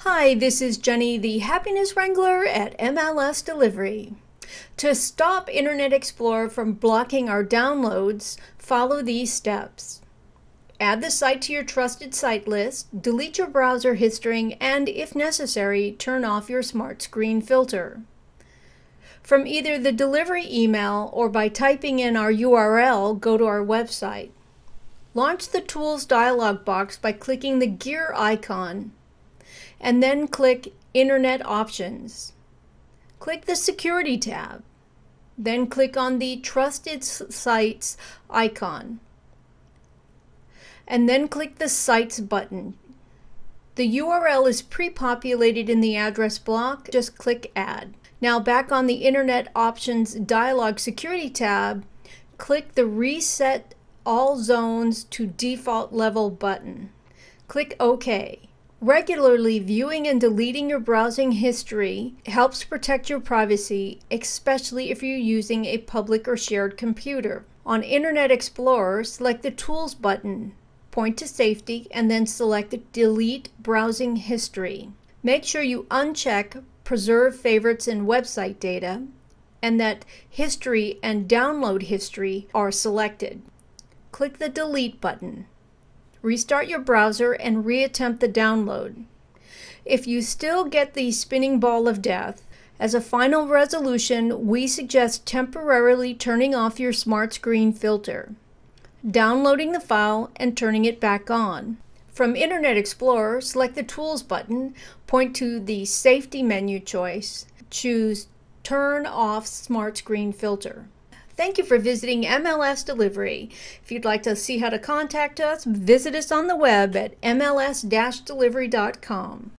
Hi, this is Jennie, the Happiness Wrangler at MLS Delivery. To stop Internet Explorer from blocking our downloads, follow these steps. Add the site to your trusted site list, delete your browser history, and if necessary, turn off your smart screen filter. From either the delivery email or by typing in our URL, go to our website. Launch the Tools dialog box by clicking the gear icon and then click Internet Options. Click the Security tab. Then click on the Trusted Sites icon. And then click the Sites button. The URL is pre-populated in the address block. Just click Add. Now back on the Internet Options dialog Security tab, click the Reset All Zones to Default Level button. Click OK. Regularly viewing and deleting your browsing history helps protect your privacy, especially if you're using a public or shared computer. On Internet Explorer, select the Tools button, point to Safety, and then select Delete Browsing History. Make sure you uncheck Preserve Favorites and Website Data, and that History and Download History are selected. Click the Delete button. Restart your browser and reattempt the download. If you still get the spinning ball of death, as a final resolution, we suggest temporarily turning off your smart screen filter, downloading the file, and turning it back on. From Internet Explorer, select the Tools button, point to the Safety menu choice, choose Turn Off Smart Screen Filter. Thank you for visiting MLS Delivery. If you'd like to see how to contact us, visit us on the web at mls-delivery.com.